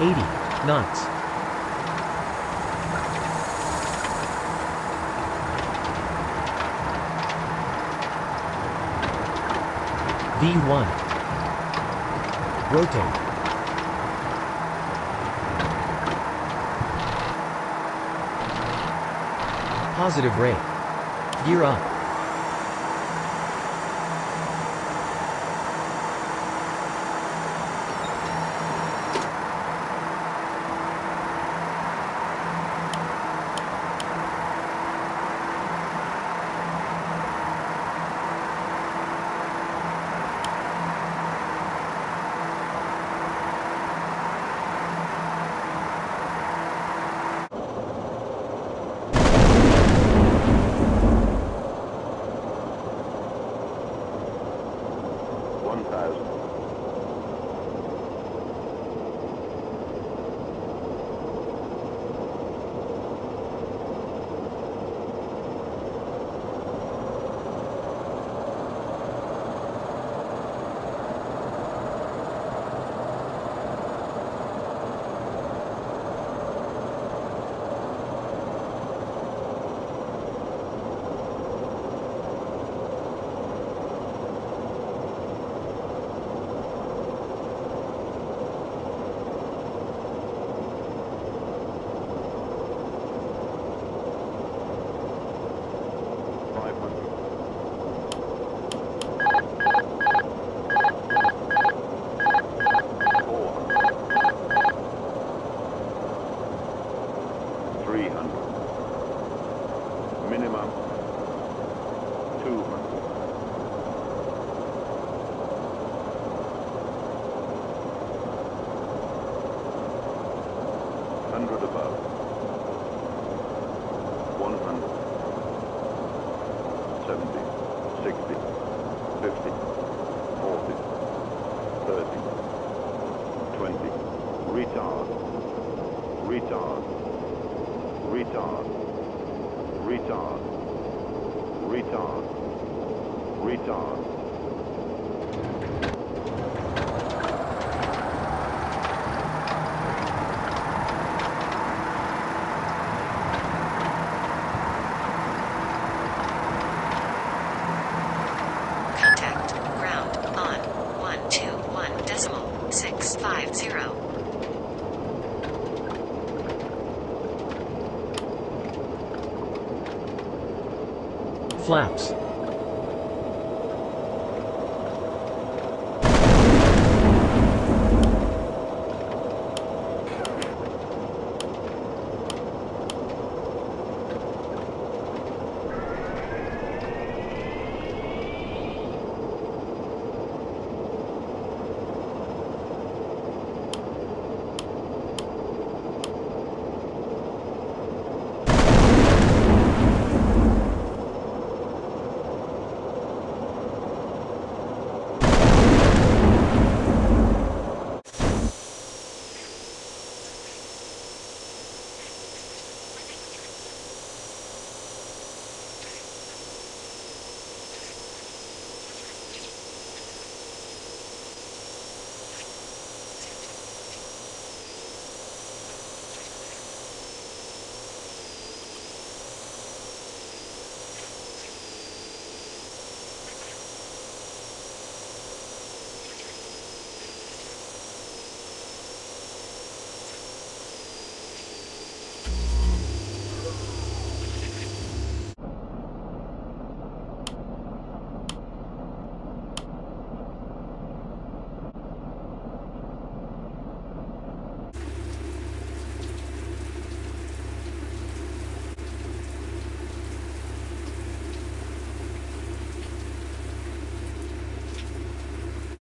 80 knots. V1. Rotate. Positive rate. Gear up. 70, 60, 50, 40, 30, 20, retard, retard, retard, retard, retard, retard. Flaps.